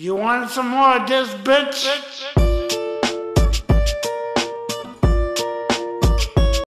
You want some more of this, bitch?